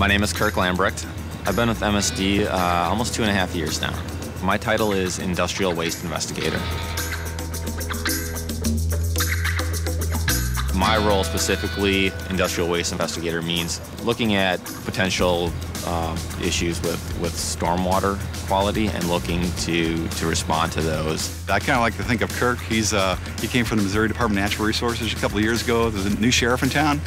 My name is Kirk Lambrecht. I've been with MSD uh, almost two and a half years now. My title is Industrial Waste Investigator. My role specifically, industrial waste investigator, means looking at potential uh, issues with, with stormwater quality and looking to, to respond to those. I kind of like to think of Kirk. He's uh, he came from the Missouri Department of Natural Resources a couple of years ago. There's a new sheriff in town.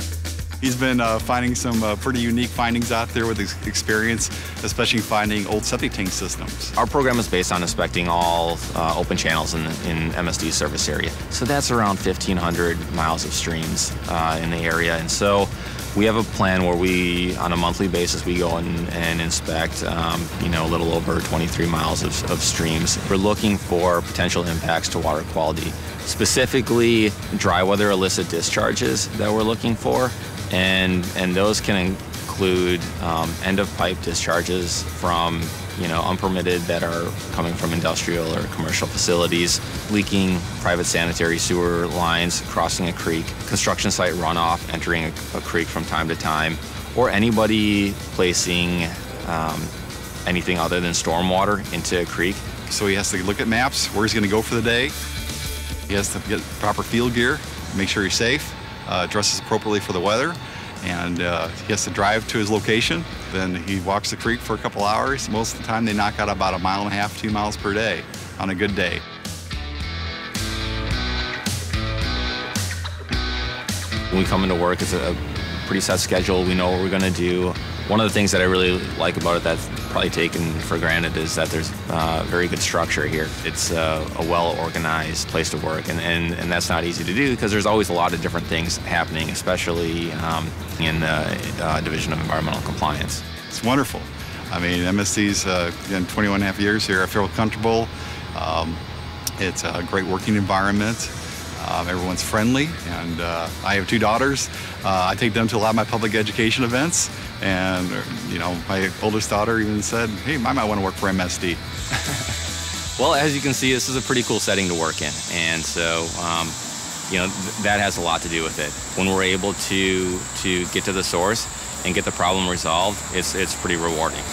He's been uh, finding some uh, pretty unique findings out there with his experience, especially finding old septic tank systems. Our program is based on inspecting all uh, open channels in, in MSD service area. So that's around 1,500 miles of streams uh, in the area. And so we have a plan where we, on a monthly basis, we go in and inspect, um, you know, a little over 23 miles of, of streams. We're looking for potential impacts to water quality, specifically dry weather illicit discharges that we're looking for and and those can include um, end of pipe discharges from you know unpermitted that are coming from industrial or commercial facilities, leaking private sanitary sewer lines, crossing a creek, construction site runoff entering a, a creek from time to time, or anybody placing um, anything other than stormwater into a creek. So he has to look at maps, where he's going to go for the day. He has to get proper field gear, make sure he's safe uh, dresses appropriately for the weather, and uh, he has to drive to his location. Then he walks the creek for a couple hours. Most of the time, they knock out about a mile and a half, two miles per day on a good day. When we come into work, it's a pretty set schedule. We know what we're going to do. One of the things that I really like about it that's probably taken for granted is that there's uh, very good structure here. It's uh, a well-organized place to work, and, and, and that's not easy to do because there's always a lot of different things happening, especially um, in the uh, Division of Environmental Compliance. It's wonderful. I mean, MSD's uh, been 21 and a half years here. I feel comfortable. Um, it's a great working environment. Um, everyone's friendly, and uh, I have two daughters. Uh, I take them to a lot of my public education events, and you know, my oldest daughter even said, "Hey, I might want to work for MSD." well, as you can see, this is a pretty cool setting to work in, and so. Um, you know th that has a lot to do with it. When we're able to to get to the source and get the problem resolved, it's it's pretty rewarding.